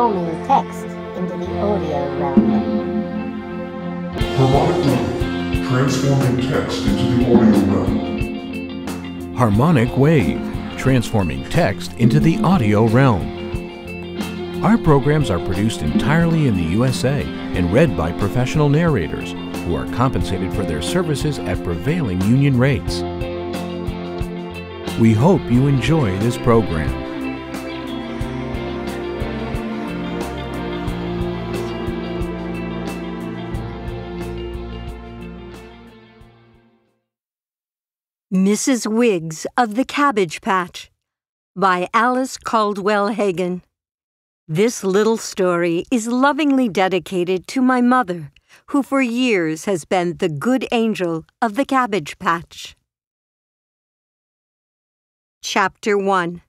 transforming text into the audio realm. Harmonic Wave, transforming text into the audio realm. Harmonic Wave, transforming text into the audio realm. Our programs are produced entirely in the USA and read by professional narrators who are compensated for their services at prevailing union rates. We hope you enjoy this program. Mrs. Wiggs of the Cabbage Patch by Alice Caldwell Hegan. This little story is lovingly dedicated to my mother, who for years has been the good angel of the Cabbage Patch. Chapter 1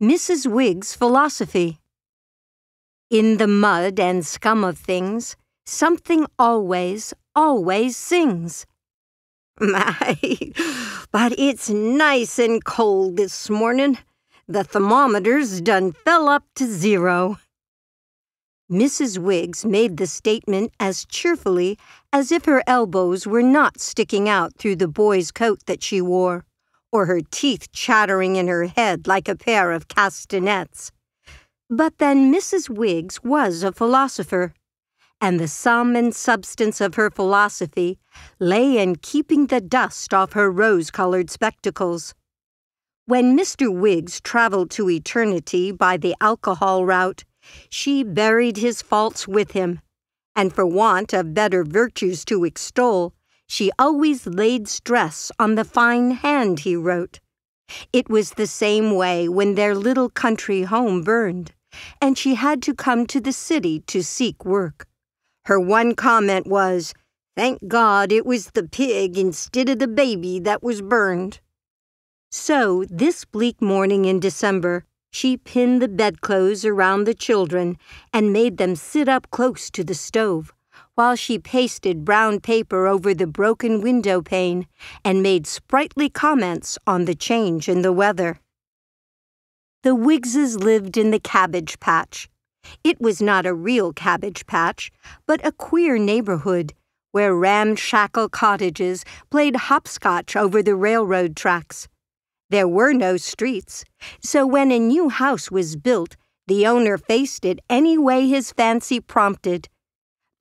Mrs. Wiggs' Philosophy In the mud and scum of things, something always, always sings. My, but it's nice and cold this morning. The thermometers done fell up to zero. Mrs. Wiggs made the statement as cheerfully as if her elbows were not sticking out through the boy's coat that she wore or her teeth chattering in her head like a pair of castanets. But then Mrs. Wiggs was a philosopher, and the sum and substance of her philosophy lay in keeping the dust off her rose colored spectacles. When Mr. Wiggs traveled to eternity by the alcohol route, she buried his faults with him, and for want of better virtues to extol, she always laid stress on the fine hand he wrote. It was the same way when their little country home burned, and she had to come to the city to seek work. Her one comment was, Thank God it was the pig instead of the baby that was burned. So, this bleak morning in December, she pinned the bedclothes around the children and made them sit up close to the stove while she pasted brown paper over the broken window pane and made sprightly comments on the change in the weather. The Wiggses lived in the cabbage patch. It was not a real cabbage patch, but a queer neighborhood where ramshackle cottages played hopscotch over the railroad tracks. There were no streets, so when a new house was built, the owner faced it any way his fancy prompted.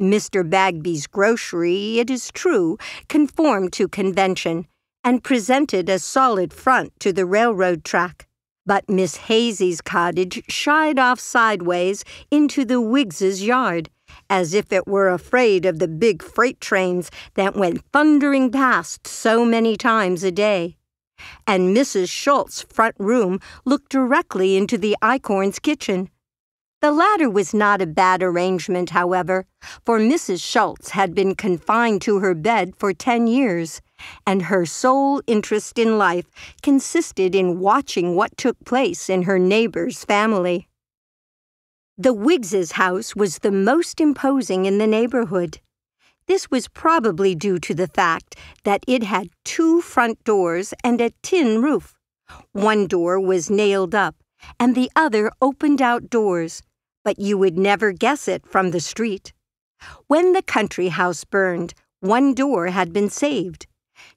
Mr. Bagby's grocery, it is true, conformed to convention and presented a solid front to the railroad track. But Miss Hazy's cottage shied off sideways into the Wiggses' yard, as if it were afraid of the big freight trains that went thundering past so many times a day. And Mrs. Schultz's front room looked directly into the Eichhorns' kitchen. The latter was not a bad arrangement, however, for Mrs. Schultz had been confined to her bed for ten years, and her sole interest in life consisted in watching what took place in her neighbor's family. The Wiggses' house was the most imposing in the neighborhood. This was probably due to the fact that it had two front doors and a tin roof. One door was nailed up, and the other opened outdoors, but you would never guess it from the street. When the country house burned, one door had been saved.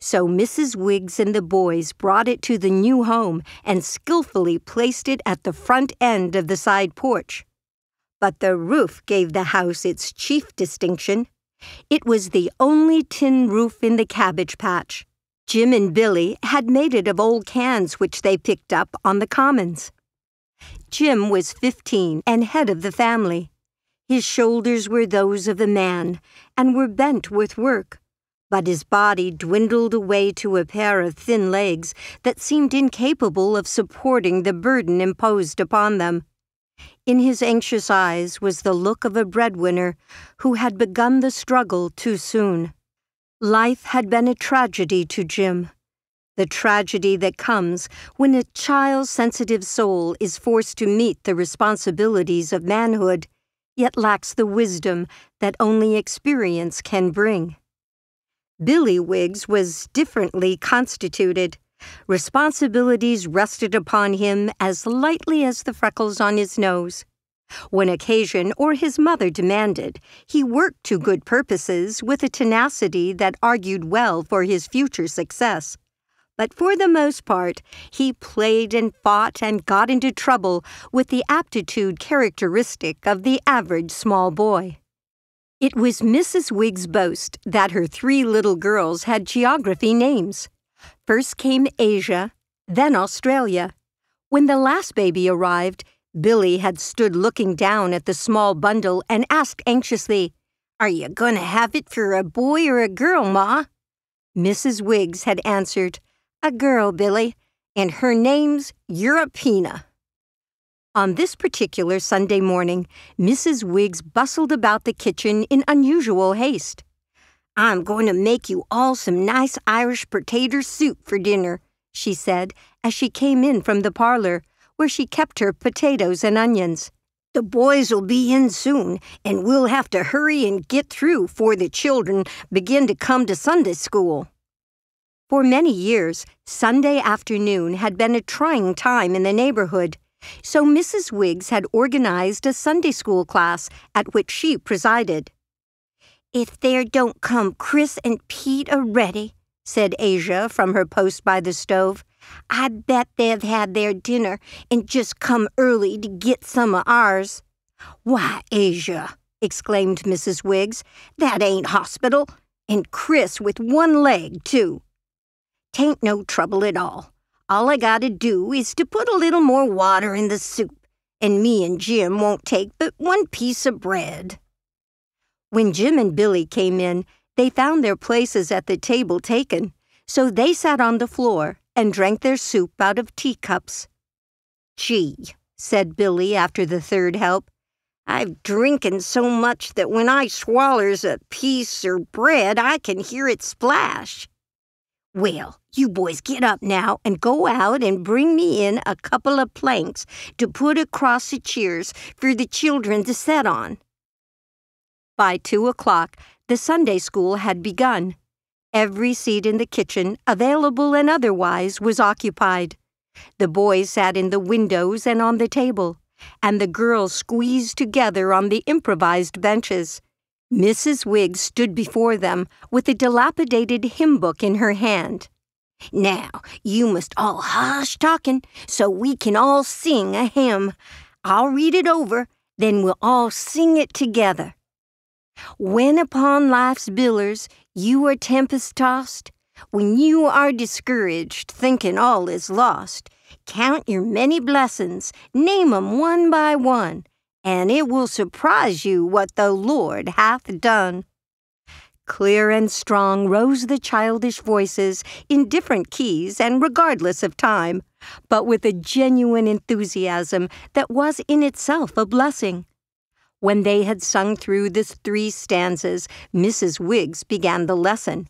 So Mrs. Wiggs and the boys brought it to the new home and skillfully placed it at the front end of the side porch. But the roof gave the house its chief distinction. It was the only tin roof in the cabbage patch. Jim and Billy had made it of old cans which they picked up on the commons. Jim was fifteen and head of the family. His shoulders were those of a man and were bent with work, but his body dwindled away to a pair of thin legs that seemed incapable of supporting the burden imposed upon them. In his anxious eyes was the look of a breadwinner who had begun the struggle too soon. Life had been a tragedy to Jim the tragedy that comes when a child's sensitive soul is forced to meet the responsibilities of manhood, yet lacks the wisdom that only experience can bring. Billy Wiggs was differently constituted. Responsibilities rested upon him as lightly as the freckles on his nose. When occasion or his mother demanded, he worked to good purposes with a tenacity that argued well for his future success. But for the most part, he played and fought and got into trouble with the aptitude characteristic of the average small boy. It was Mrs. Wigg's boast that her three little girls had geography names. First came Asia, then Australia. When the last baby arrived, Billy had stood looking down at the small bundle and asked anxiously, Are you going to have it for a boy or a girl, Ma? Mrs. Wiggs had answered, A girl, Billy, and her name's Europina. On this particular Sunday morning, Mrs. Wiggs bustled about the kitchen in unusual haste. I'm going to make you all some nice Irish potato soup for dinner, she said as she came in from the parlor, where she kept her potatoes and onions. The boys'll be in soon, and we'll have to hurry and get through for the children begin to come to Sunday school. For many years, Sunday afternoon had been a trying time in the neighborhood, so Mrs. Wiggs had organized a Sunday school class at which she presided. If there don't come Chris and Pete already, said Asia from her post by the stove, I bet they've had their dinner and just come early to get some of ours. Why, Asia, exclaimed Mrs. Wiggs, that ain't hospital, and Chris with one leg, too. Tain't no trouble at all. All I gotta do is to put a little more water in the soup, and me and Jim won't take but one piece of bread. When Jim and Billy came in, they found their places at the table taken, so they sat on the floor and drank their soup out of teacups. Gee, said Billy after the third help, I've drinking so much that when I swallers a piece or bread, I can hear it splash. Well, you boys get up now and go out and bring me in a couple of planks to put across the chairs for the children to set on. By two o'clock, the Sunday school had begun. Every seat in the kitchen, available and otherwise, was occupied. The boys sat in the windows and on the table, and the girls squeezed together on the improvised benches. Mrs. Wiggs stood before them with a dilapidated hymn book in her hand. Now, you must all hush talking so we can all sing a hymn. I'll read it over, then we'll all sing it together. When upon life's billows you are tempest tossed, when you are discouraged, thinking all is lost, count your many blessings, name 'em one by one, and it will surprise you what the Lord hath done. Clear and strong rose the childish voices in different keys and regardless of time, but with a genuine enthusiasm that was in itself a blessing. When they had sung through the three stanzas, Mrs. Wiggs began the lesson.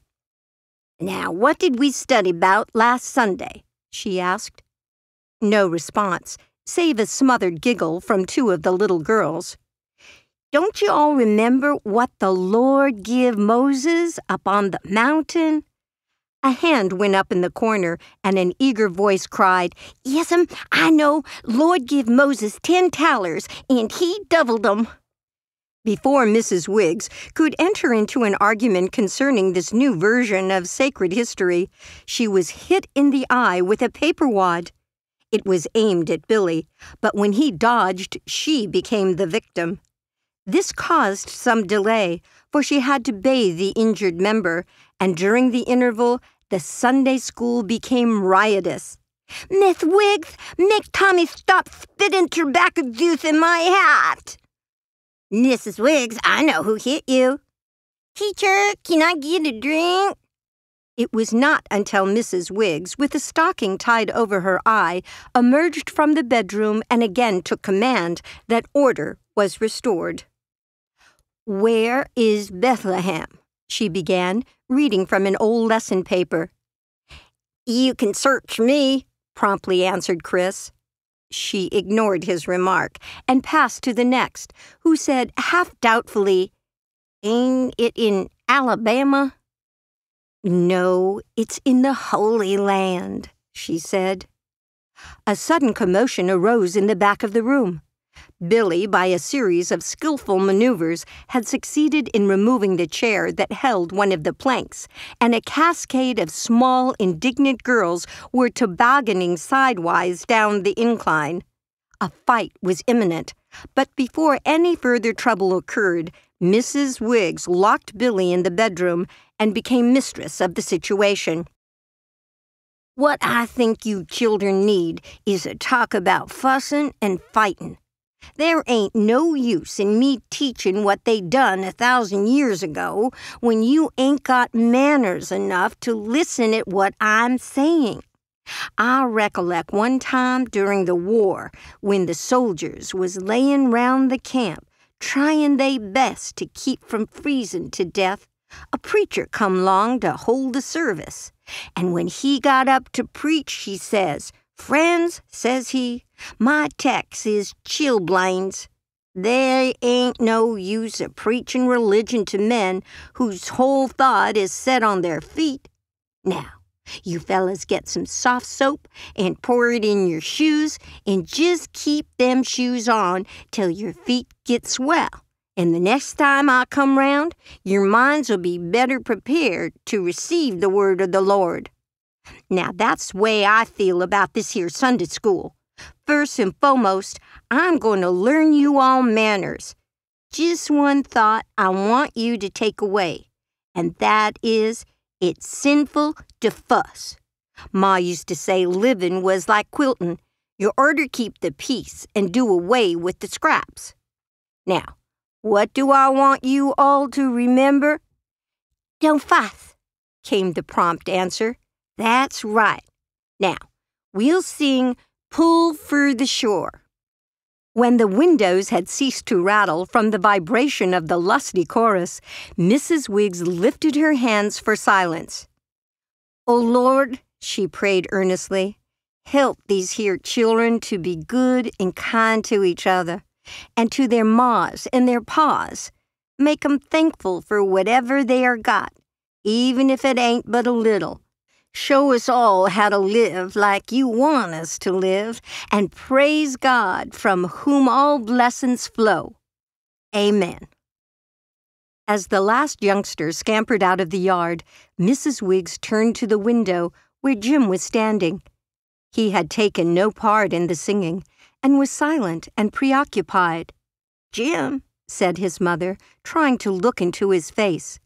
Now, what did we study about last Sunday? she asked. No response, save a smothered giggle from two of the little girls. Don't you all remember what the Lord give Moses up on the mountain? A hand went up in the corner, and an eager voice cried, Yes'm, I know. Lord give Moses ten talers, and he doubled doubled 'em. Before Mrs. Wiggs could enter into an argument concerning this new version of sacred history, she was hit in the eye with a paper wad. It was aimed at Billy, but when he dodged, she became the victim. This caused some delay, for she had to bathe the injured member, and during the interval, the Sunday school became riotous. Miss Wiggs, make Tommy stop spitting tobacco juice in my hat! Mrs. Wiggs, I know who hit you. Teacher, can I get a drink? It was not until Mrs. Wiggs, with a stocking tied over her eye, emerged from the bedroom and again took command that order was restored. Where is Bethlehem? she began, reading from an old lesson paper. You can search me, promptly answered Chris. She ignored his remark and passed to the next, who said half doubtfully, Ain't it in Alabama? No, it's in the Holy Land, she said. A sudden commotion arose in the back of the room. Billy, by a series of skillful maneuvers, had succeeded in removing the chair that held one of the planks, and a cascade of small, indignant girls were tobogganing sidewise down the incline. A fight was imminent, but before any further trouble occurred, Mrs. Wiggs locked Billy in the bedroom and became mistress of the situation. What I think you children need is a talk about fussin' and fightin'. There ain't no use in me teachin' what they done a thousand years ago when you ain't got manners enough to listen at what I'm saying. I recollect one time during the war when the soldiers was layin' round the camp tryin' they best to keep from freezin' to death, a preacher come along to hold the service. And when he got up to preach, he says, Friends, says he, my text is chilblains. There ain't no use of preaching religion to men whose whole thought is set on their feet. Now, you fellas get some soft soap and pour it in your shoes and just keep them shoes on till your feet get swell. And the next time I come round, your minds will be better prepared to receive the word of the Lord. Now that's the way I feel about this here Sunday school. First and foremost, I'm going to learn you all manners. Just one thought I want you to take away, and that is it's sinful to fuss. Ma used to say living was like quilting. You oughter keep the peace and do away with the scraps. Now, what do I want you all to remember? Don't fuss, came the prompt answer. That's right. Now, we'll sing Pull for the Shore. When the windows had ceased to rattle from the vibration of the lusty chorus, Mrs. Wiggs lifted her hands for silence. O oh Lord, she prayed earnestly, help these here children to be good and kind to each other, and to their maws and their pa's. Make 'em thankful for whatever they are got, even if it ain't but a little Show us all how to live like you want us to live, and praise God from whom all blessings flow. Amen. As the last youngster scampered out of the yard, Mrs. Wiggs turned to the window where Jim was standing. He had taken no part in the singing and was silent and preoccupied. Jim, said his mother, trying to look into his face.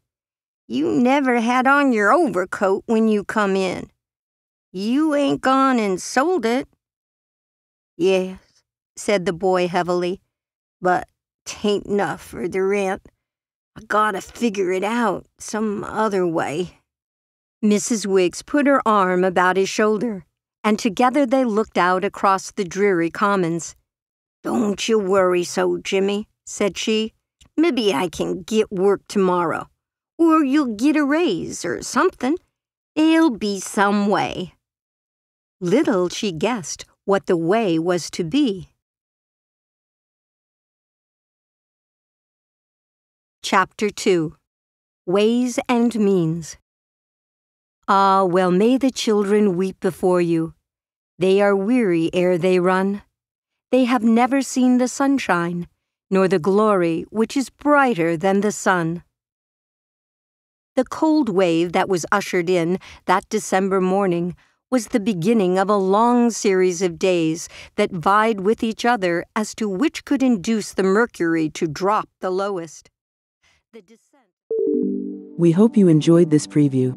You never had on your overcoat when you come in. You ain't gone and sold it. Yes, said the boy heavily, but tain't enough for the rent. I gotta figure it out some other way. Mrs. Wiggs put her arm about his shoulder, and together they looked out across the dreary commons. Don't you worry so, Jimmy, said she. Maybe I can get work tomorrow or you'll get a raise or something. There'll be some way. Little she guessed what the way was to be. Chapter 2 Ways and Means Ah, well may the children weep before you. They are weary ere they run. They have never seen the sunshine, nor the glory which is brighter than the sun. The cold wave that was ushered in that December morning was the beginning of a long series of days that vied with each other as to which could induce the mercury to drop the lowest. The. We hope you enjoyed this preview.